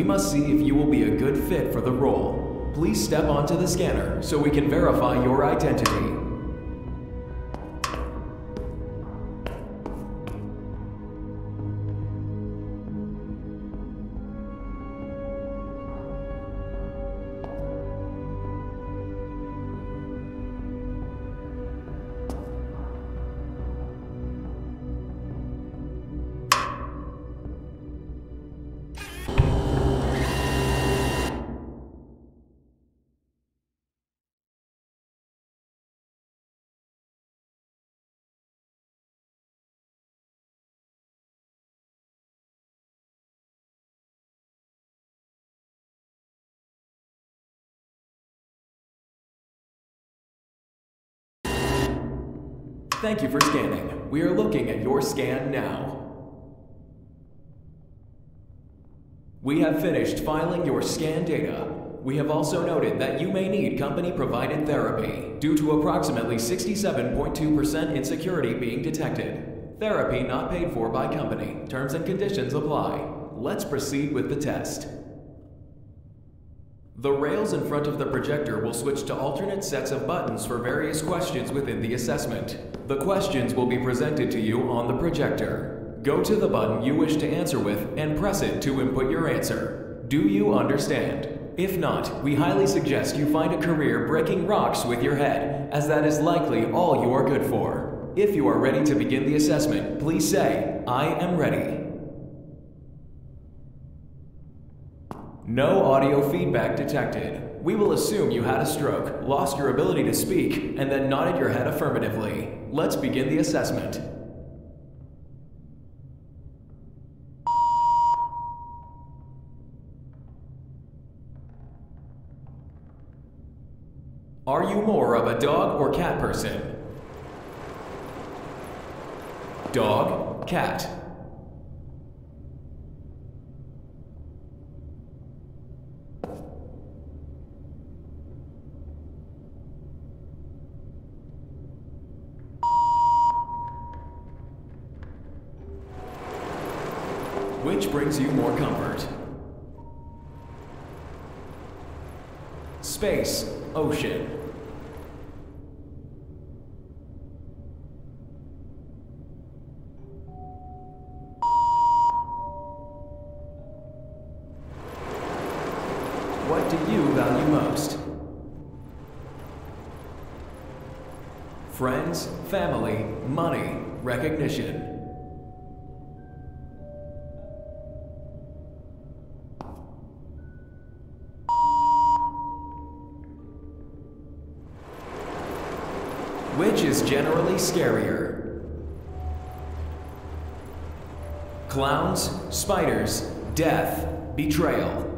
we must see if you will be a good fit for the role. Please step onto the scanner so we can verify your identity. Thank you for scanning. We are looking at your scan now. We have finished filing your scan data. We have also noted that you may need company provided therapy due to approximately 67.2% insecurity being detected. Therapy not paid for by company. Terms and conditions apply. Let's proceed with the test. The rails in front of the projector will switch to alternate sets of buttons for various questions within the assessment. The questions will be presented to you on the projector. Go to the button you wish to answer with and press it to input your answer. Do you understand? If not, we highly suggest you find a career breaking rocks with your head, as that is likely all you are good for. If you are ready to begin the assessment, please say, I am ready. No audio feedback detected. We will assume you had a stroke, lost your ability to speak, and then nodded your head affirmatively. Let's begin the assessment. Are you more of a dog or cat person? Dog, cat. Space, oh, ocean. What do you value most? Friends, family, money, recognition. Generally scarier? Clowns, spiders, death, betrayal.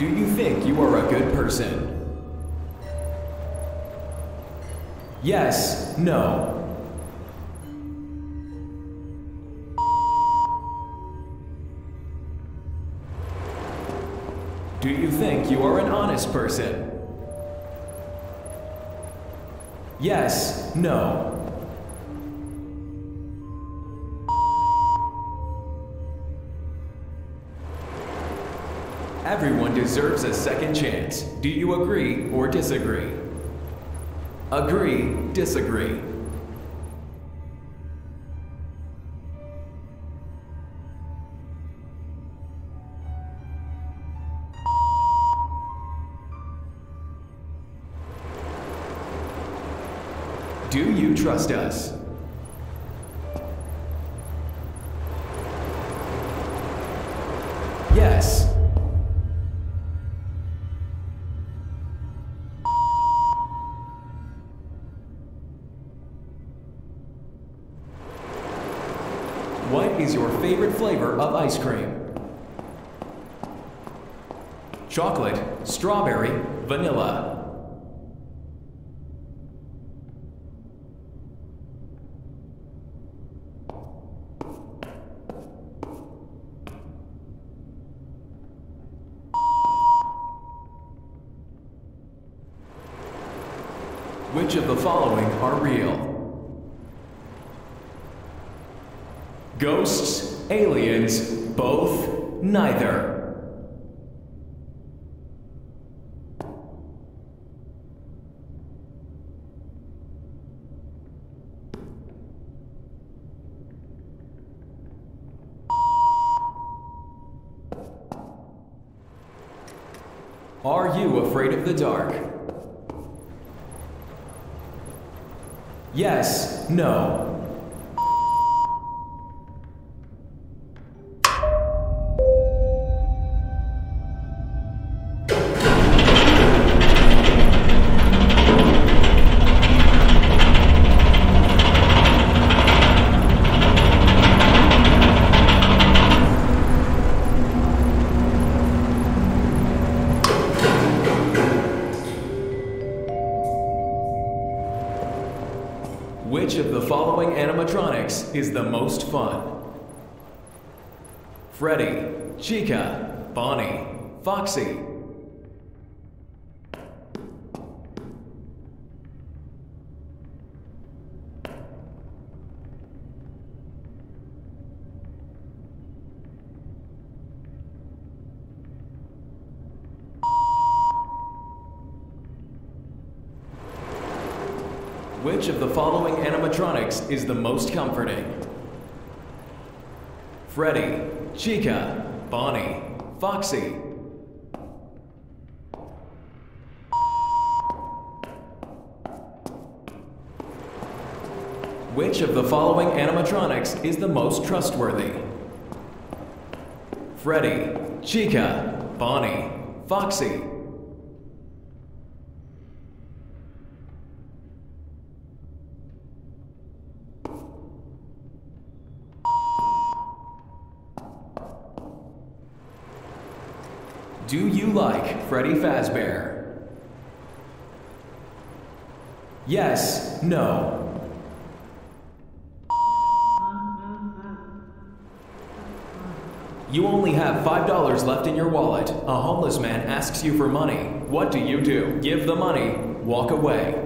Do you think you are a good person? Yes, no. Do you think you are an honest person? Yes, no. Everyone deserves a second chance. Do you agree or disagree? Agree, disagree. Do you trust us? Yes. What is your favorite flavor of ice cream? Chocolate, strawberry, vanilla. Of the following are real? Ghosts, aliens, both, neither. Are you afraid of the dark? Yes, no. Which of the following animatronics is the most fun? Freddy, Chica, Bonnie, Foxy. Which of the following is the most comforting? Freddy, Chica, Bonnie, Foxy. Which of the following animatronics is the most trustworthy? Freddy, Chica, Bonnie, Foxy. Do you like Freddy Fazbear? Yes, no. You only have $5 left in your wallet. A homeless man asks you for money. What do you do? Give the money, walk away.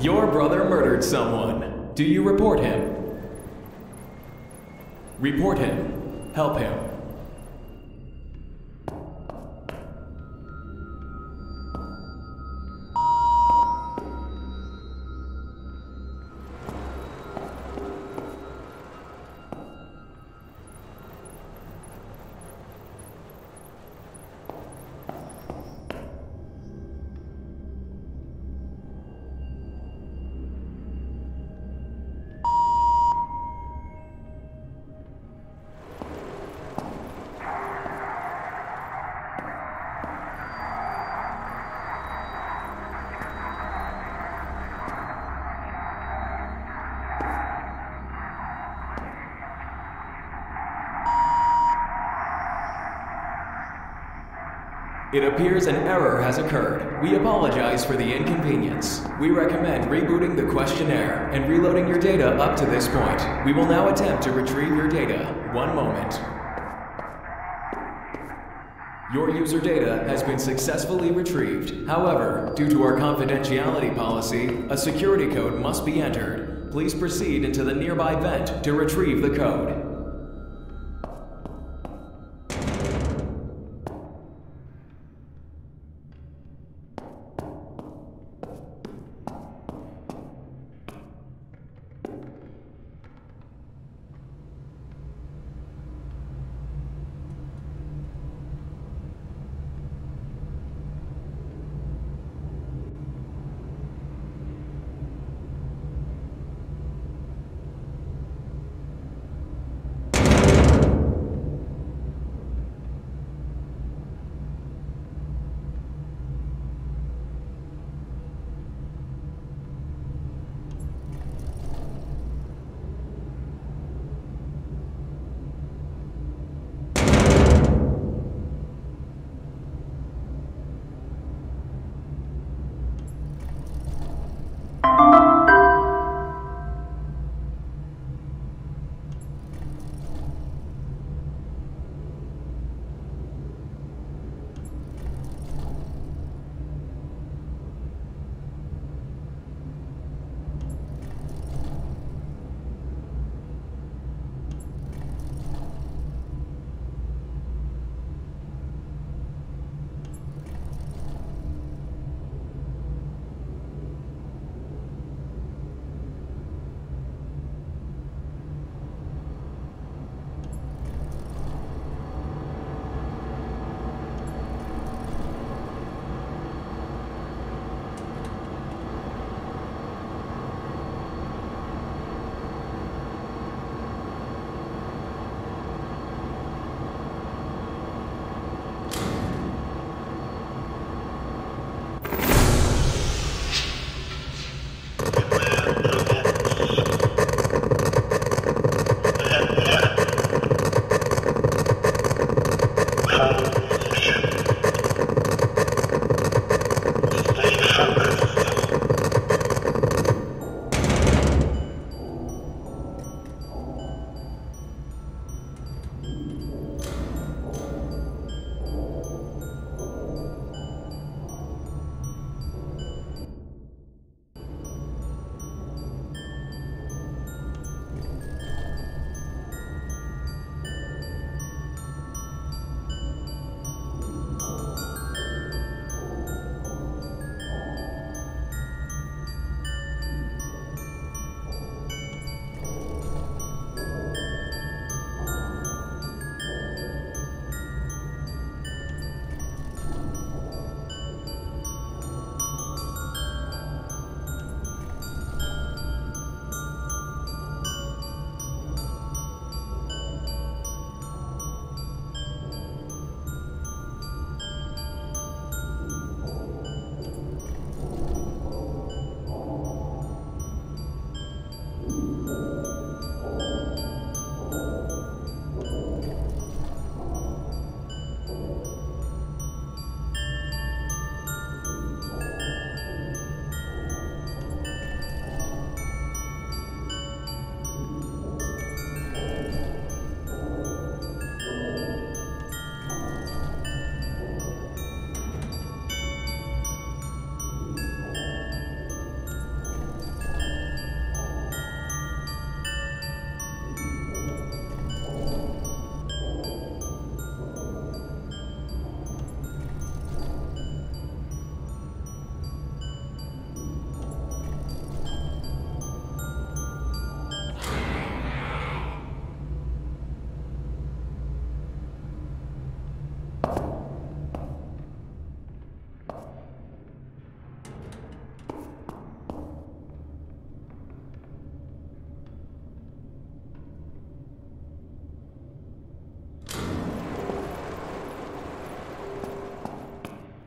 Your brother murdered someone. Do you report him? Report him. Help him. It appears an error has occurred. We apologize for the inconvenience. We recommend rebooting the questionnaire and reloading your data up to this point. We will now attempt to retrieve your data. One moment. Your user data has been successfully retrieved. However, due to our confidentiality policy, a security code must be entered. Please proceed into the nearby vent to retrieve the code.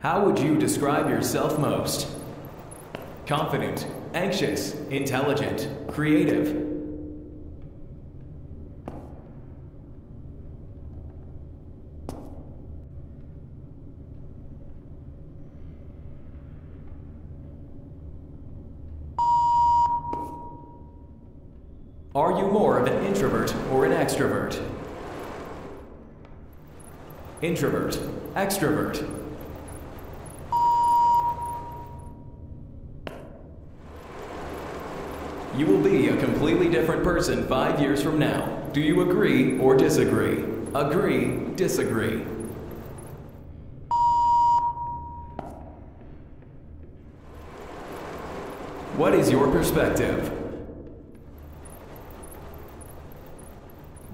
How would you describe yourself most? Confident, anxious, intelligent, creative. Are you more of an introvert or an extrovert? Introvert, extrovert. You will be a completely different person five years from now. Do you agree or disagree? Agree, disagree. What is your perspective?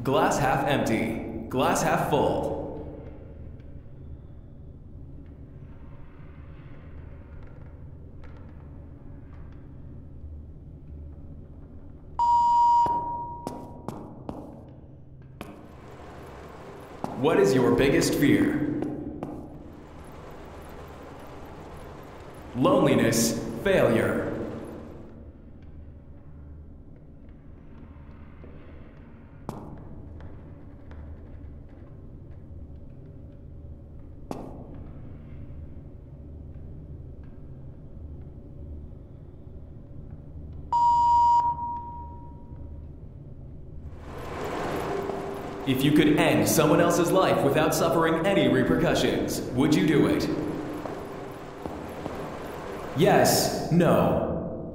Glass half empty, glass half full. What is your biggest fear? Loneliness, failure. If you could end someone else's life without suffering any repercussions, would you do it? Yes, no.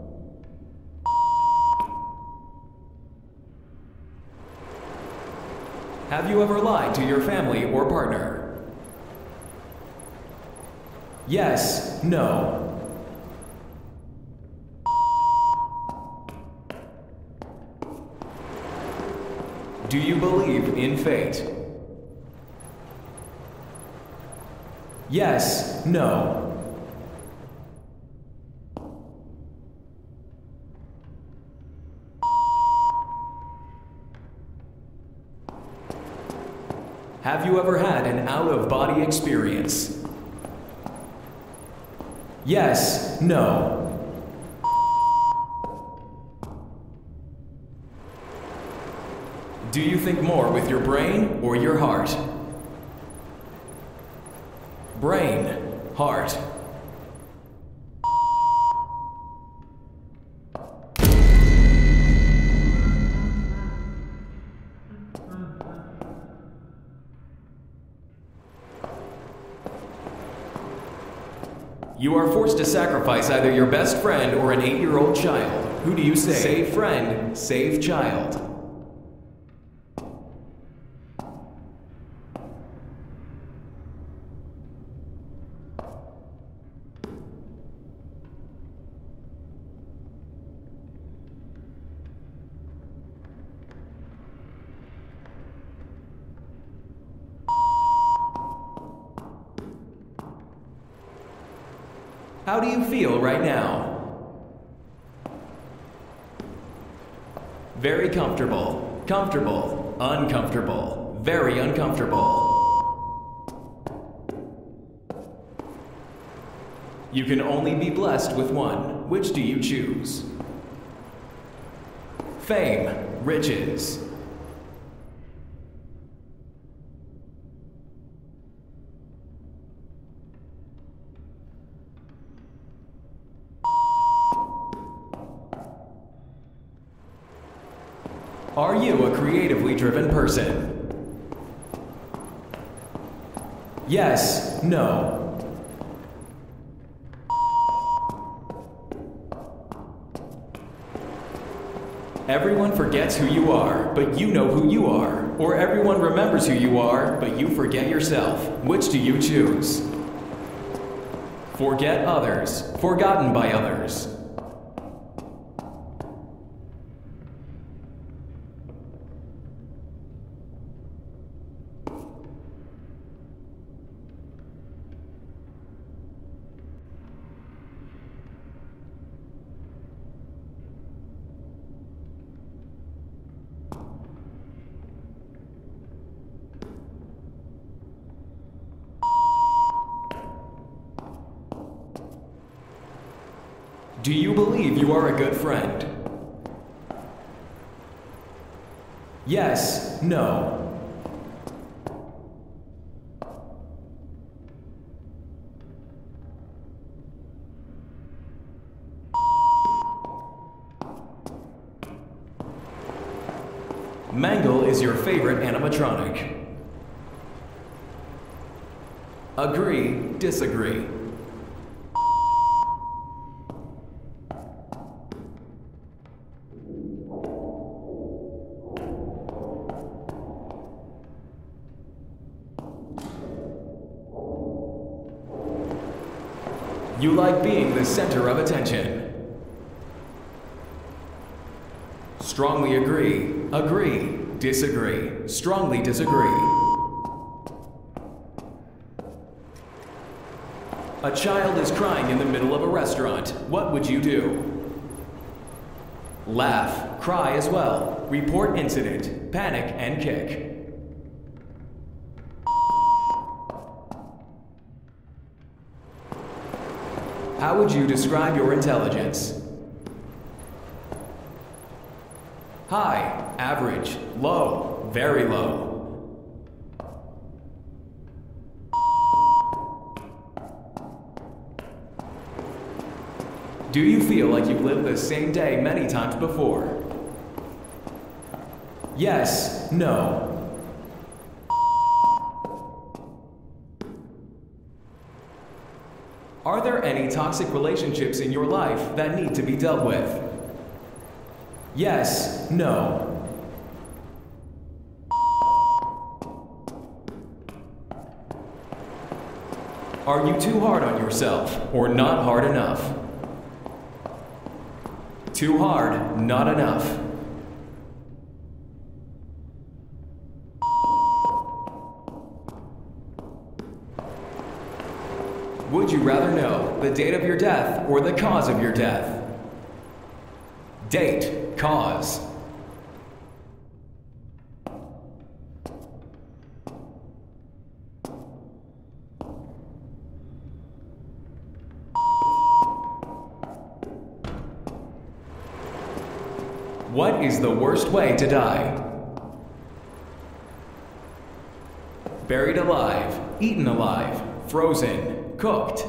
Have you ever lied to your family or partner? Yes, no. Do you believe in fate? Yes, no. Have you ever had an out of body experience? Yes, no. Do you think more with your brain or your heart? Brain, heart. You are forced to sacrifice either your best friend or an eight year old child. Who do you save? Save friend, save child. How do you feel right now? Very comfortable, comfortable, uncomfortable, very uncomfortable. You can only be blessed with one. Which do you choose? Fame, riches. Are you driven person? Yes, no. Everyone forgets who you are, but you know who you are. Or everyone remembers who you are, but you forget yourself. Which do you choose? Forget others, forgotten by others. A good friend? Yes, no. Mangle is your favorite animatronic. Agree, disagree. Center of attention. Strongly agree, agree, disagree, strongly disagree. A child is crying in the middle of a restaurant. What would you do? Laugh, cry as well, report incident, panic, and kick. How would you describe your intelligence? High, average, low, very low. Do you feel like you've lived the same day many times before? Yes, no. Are there any toxic relationships in your life that need to be dealt with? Yes, no. Are you too hard on yourself or not hard enough? Too hard, not enough. Would you rather know the date of your death or the cause of your death? Date, cause. What is the worst way to die? Buried alive, eaten alive, frozen, cooked.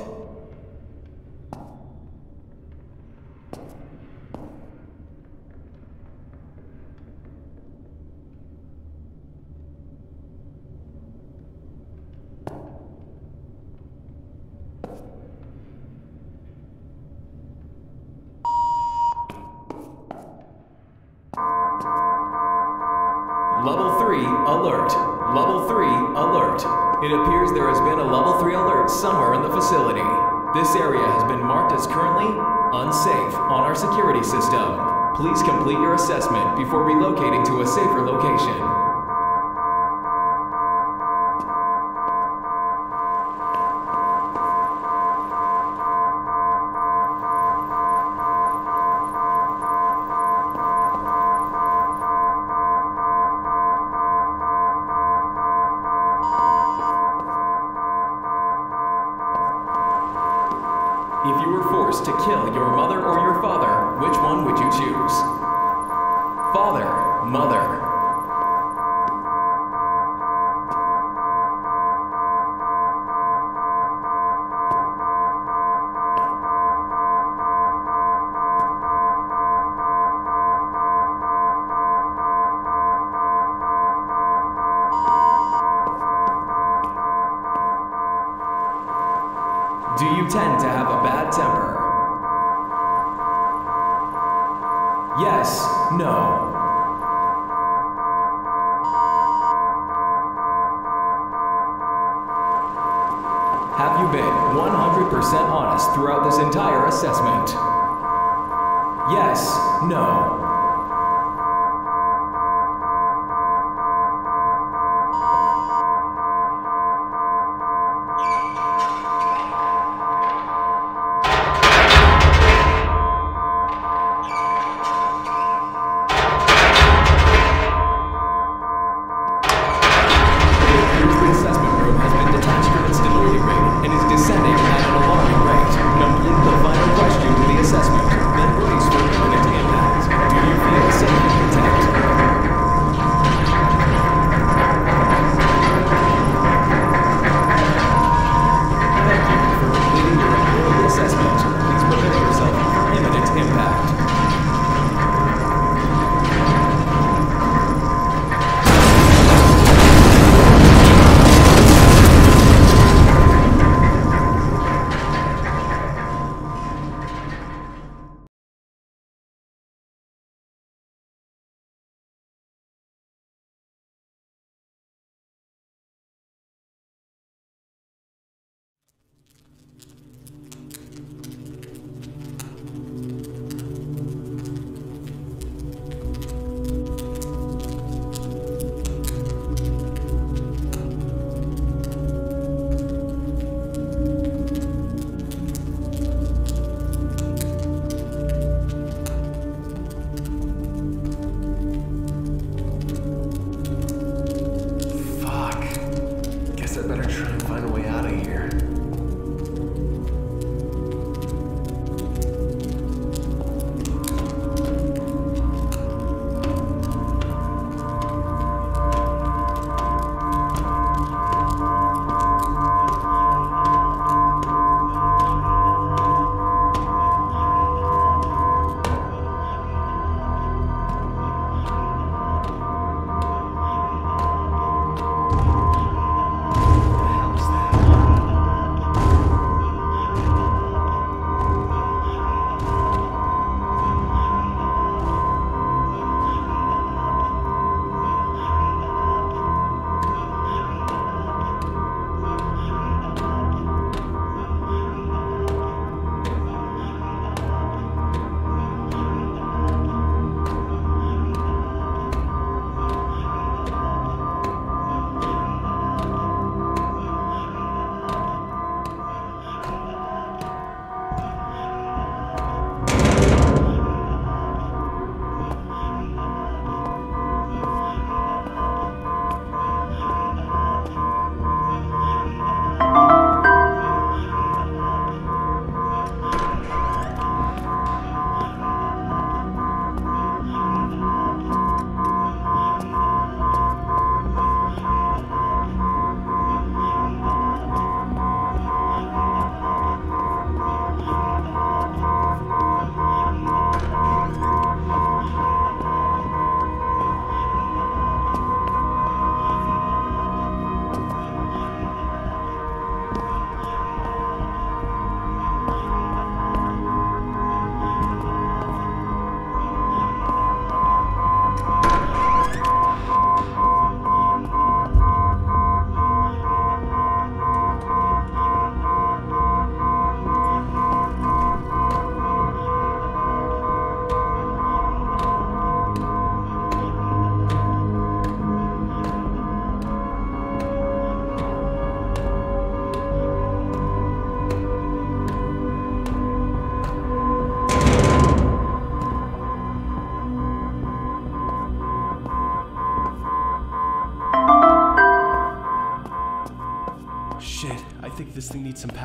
It appears there has been a level 3 alert somewhere in the facility. This area has been marked as currently unsafe on our security system. Please complete your assessment before relocating to a safer location.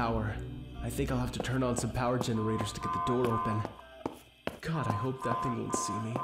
Power. I think I'll have to turn on some power generators to get the door open. God, I hope that thing won't see me.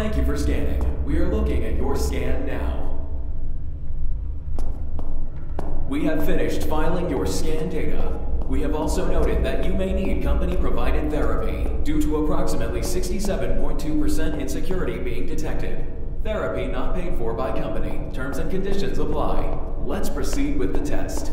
Thank you for scanning. We are looking at your scan now. We have finished filing your scan data. We have also noted that you may need company provided therapy due to approximately 67.2% insecurity being detected. Therapy not paid for by company. Terms and conditions apply. Let's proceed with the test.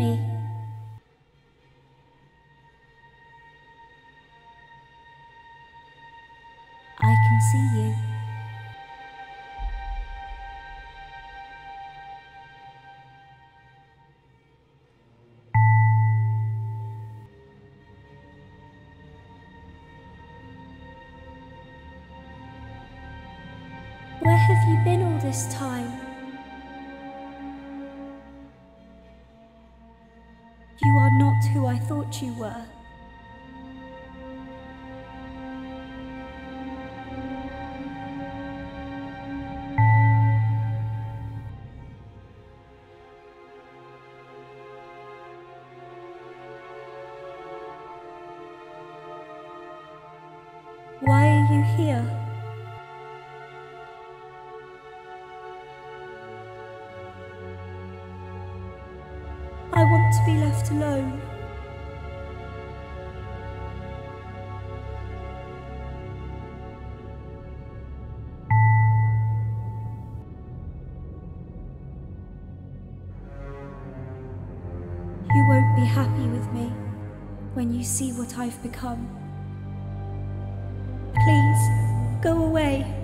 Me? I can see you. Where have you been all this time? Who I thought you were. Why are you here? I want to be left alone. I've become. Please, go away.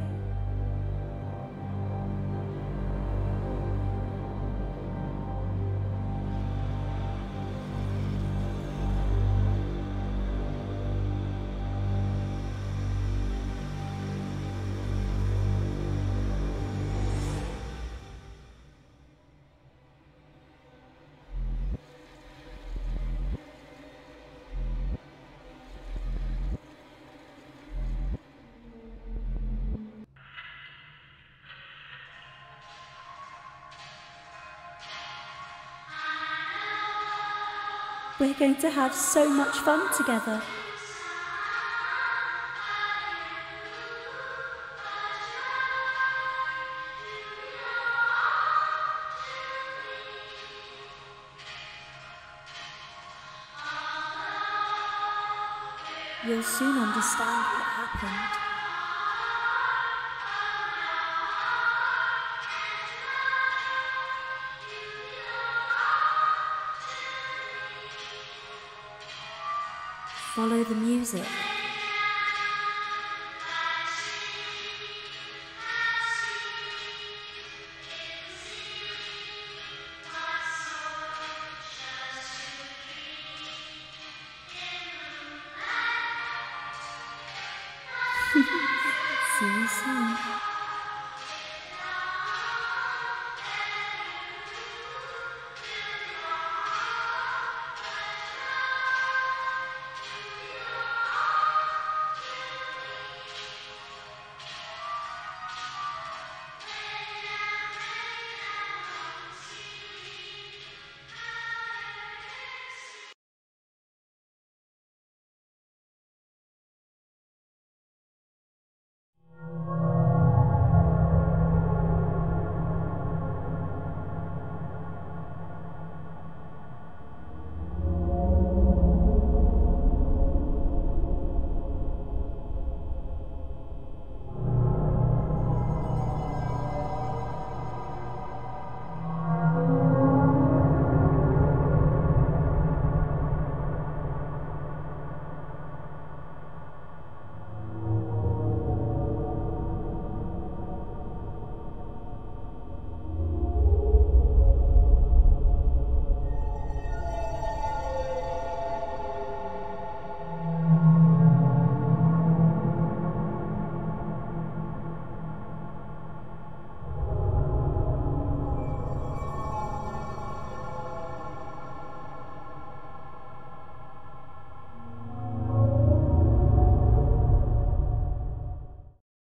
We're going to have so much fun together. You'll soon understand what happened. Music. See you soon.